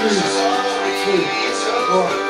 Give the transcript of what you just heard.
Three, two, one.